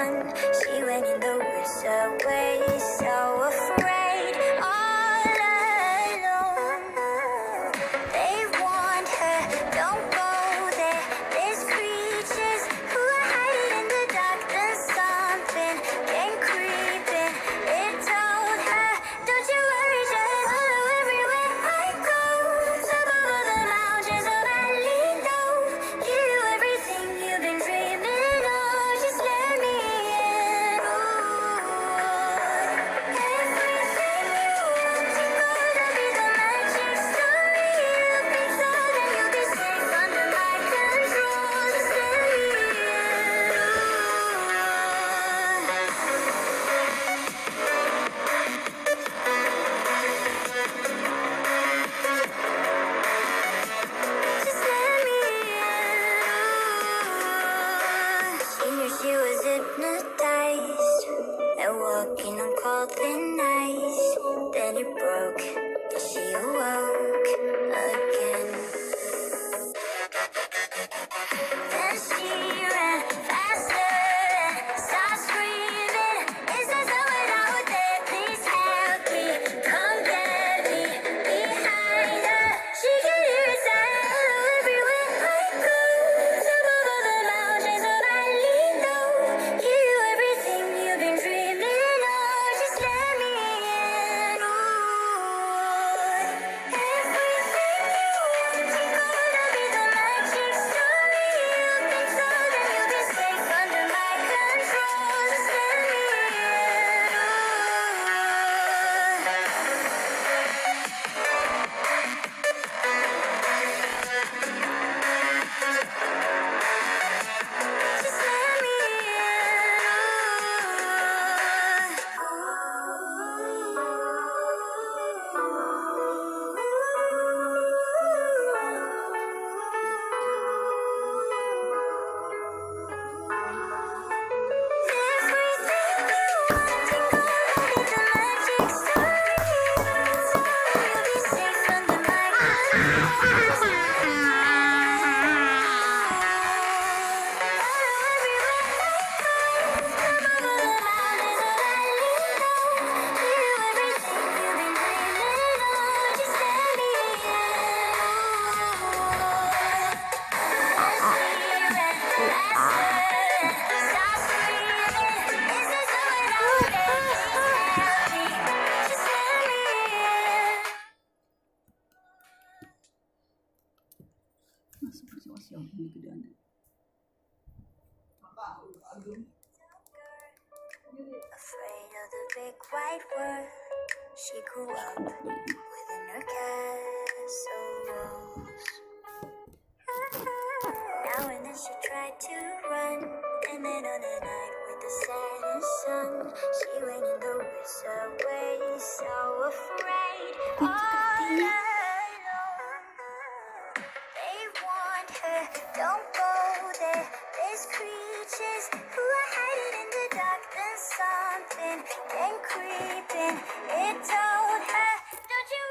She went in the woods away, so afraid. She was hypnotized and walking on cold thin ice. Then it broke, she awoke. situation you could Afraid of the big white world, she grew up within her castle walls. Now and then she tried to run, and then on a night with the setting sun, she went. don't go there. There's creatures who are hiding in the dark. There's something and creeping. It told her, don't you